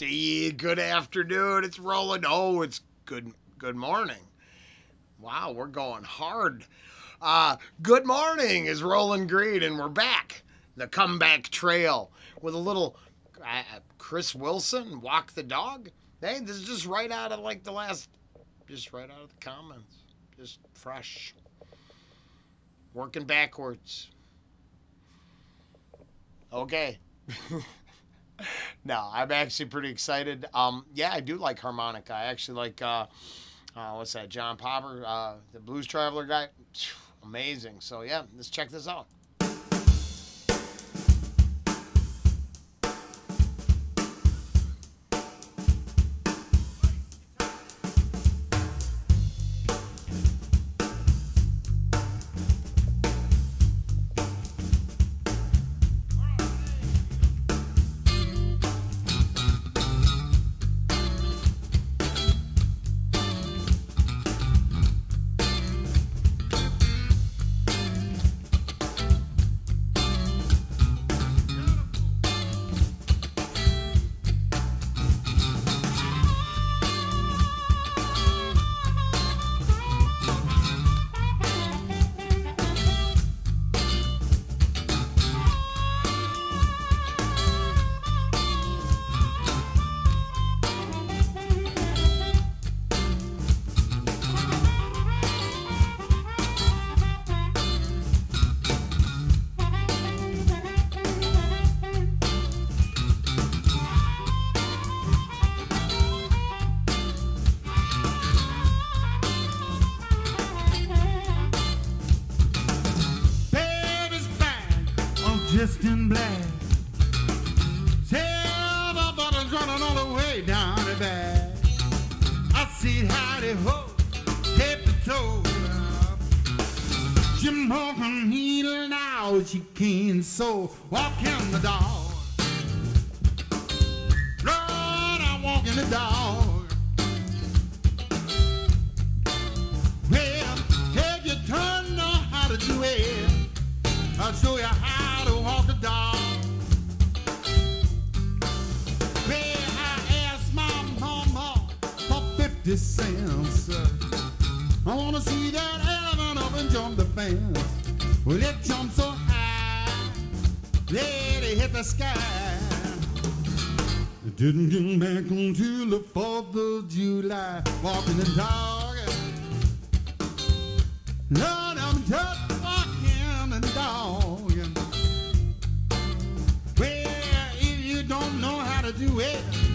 Good afternoon. It's rolling. Oh, it's good good morning. Wow, we're going hard. Uh, good morning is Rollen Green, and we're back. The comeback trail with a little uh, Chris Wilson, Walk the Dog. Hey, this is just right out of like the last, just right out of the comments. Just fresh. Working backwards. Okay. no, I'm actually pretty excited. Um, yeah, I do like harmonica. I actually like uh, uh, what's that? John Popper, uh, the Blues Traveler guy. Amazing. So yeah, let's check this out. I'm in black. Tell the buttons running all the way down the back. I see howdy ho, head to toe. She walking needle now, she can so walk in the dog. Lord, I walk in the dog. 50 cents. I wanna see that elephant up and jump the fence. Well, it jumped so high, let it hit the sky. It didn't get back until the 4th of July. Walking the dog. Lord, I'm just walking the dog. Well, if you don't know how to do it,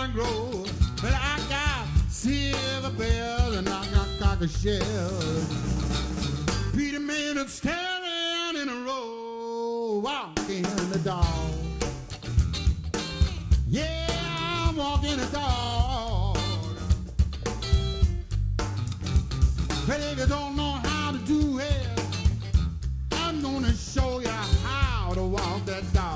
and grow. But I got silver bells and I got cocker shells. Peter Man is standing in a row, walking the dog. Yeah, I'm walking the dog. But if you don't know how to do it, I'm gonna show you how to walk that dog.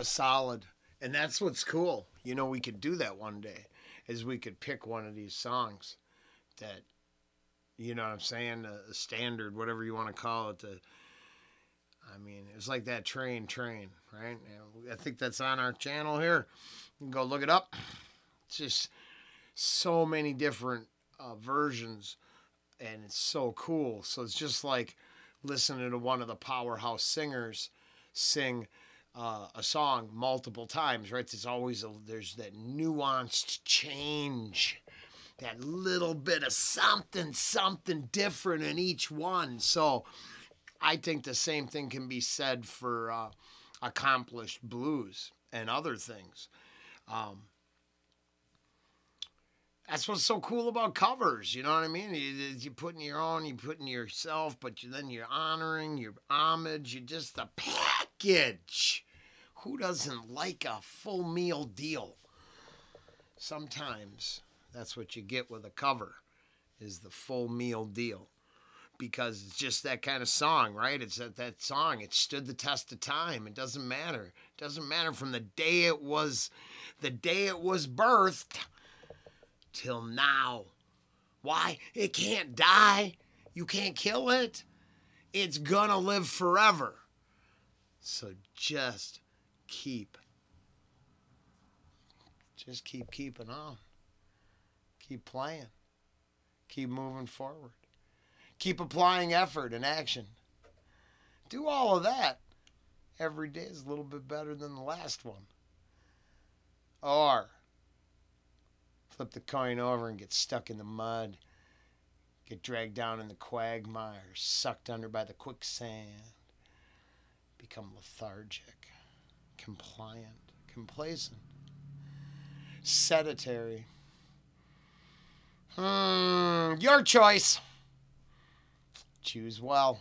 Was solid. And that's what's cool. You know, we could do that one day, is we could pick one of these songs that, you know what I'm saying, a, a standard, whatever you want to call it. The, I mean, it's like that train, train, right? I think that's on our channel here. You can go look it up. It's just so many different uh, versions, and it's so cool. So it's just like listening to one of the powerhouse singers sing uh, a song multiple times, right? There's always a, there's that nuanced change, that little bit of something, something different in each one. So I think the same thing can be said for uh, accomplished blues and other things. Um, that's what's so cool about covers. You know what I mean? You, you put in your own, you're putting yourself, but you, then you're honoring your homage. You're just the package. Who doesn't like a full meal deal? Sometimes that's what you get with a cover, is the full meal deal, because it's just that kind of song, right? It's that that song. It stood the test of time. It doesn't matter. It doesn't matter from the day it was, the day it was birthed till now. Why? It can't die. You can't kill it. It's gonna live forever. So just keep, just keep keeping on. Keep playing. Keep moving forward. Keep applying effort and action. Do all of that. Every day is a little bit better than the last one. Or flip the coin over and get stuck in the mud, get dragged down in the quagmire, sucked under by the quicksand, become lethargic, compliant, complacent, sedentary. Hmm, your choice. Choose well.